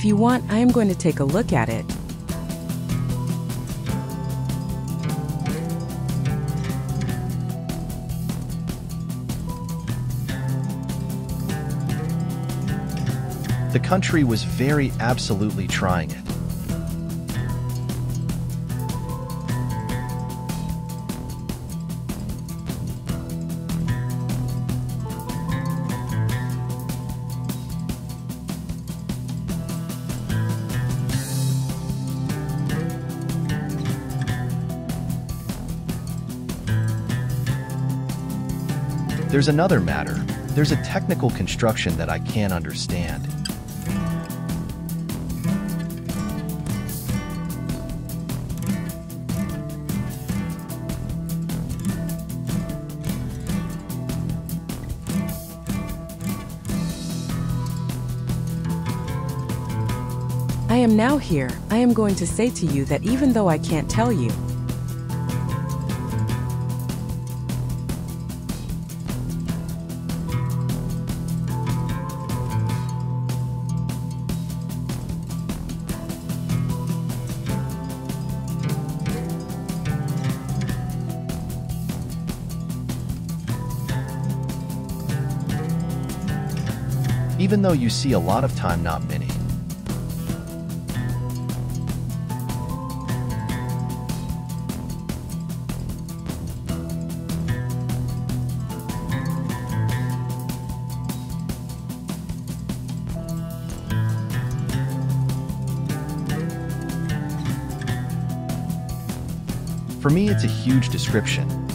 If you want, I am going to take a look at it. The country was very absolutely trying it. There's another matter. There's a technical construction that I can't understand. I am now here. I am going to say to you that even though I can't tell you, Even though you see a lot of time, not many. For me, it's a huge description,